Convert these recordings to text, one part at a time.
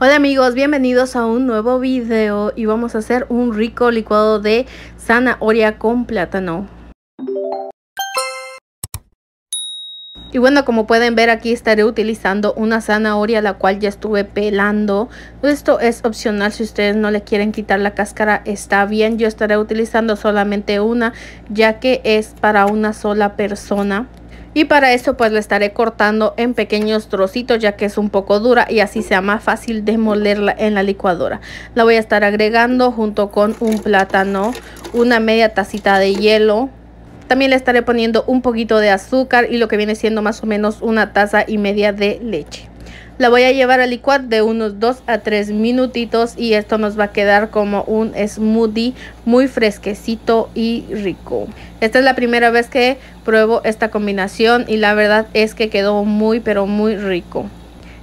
Hola amigos, bienvenidos a un nuevo video y vamos a hacer un rico licuado de zanahoria con plátano. Y bueno, como pueden ver aquí estaré utilizando una zanahoria la cual ya estuve pelando. Esto es opcional si ustedes no le quieren quitar la cáscara está bien. Yo estaré utilizando solamente una ya que es para una sola persona. Y para eso pues la estaré cortando en pequeños trocitos ya que es un poco dura y así sea más fácil de molerla en la licuadora. La voy a estar agregando junto con un plátano, una media tacita de hielo, también le estaré poniendo un poquito de azúcar y lo que viene siendo más o menos una taza y media de leche. La voy a llevar a licuar de unos 2 a 3 minutitos y esto nos va a quedar como un smoothie muy fresquecito y rico. Esta es la primera vez que pruebo esta combinación y la verdad es que quedó muy pero muy rico.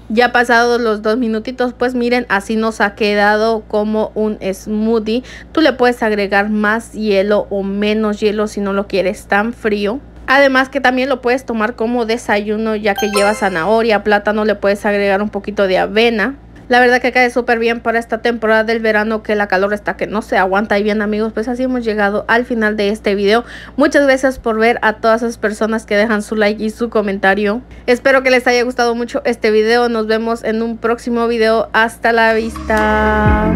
Ya pasados los dos minutitos, pues miren, así nos ha quedado como un smoothie. Tú le puedes agregar más hielo o menos hielo si no lo quieres tan frío. Además que también lo puedes tomar como desayuno ya que lleva zanahoria, plátano, le puedes agregar un poquito de avena. La verdad que cae súper bien para esta temporada del verano que la calor está que no se aguanta. Y bien amigos, pues así hemos llegado al final de este video. Muchas gracias por ver a todas esas personas que dejan su like y su comentario. Espero que les haya gustado mucho este video. Nos vemos en un próximo video. Hasta la vista.